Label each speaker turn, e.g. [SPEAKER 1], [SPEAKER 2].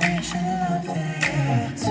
[SPEAKER 1] definition of things.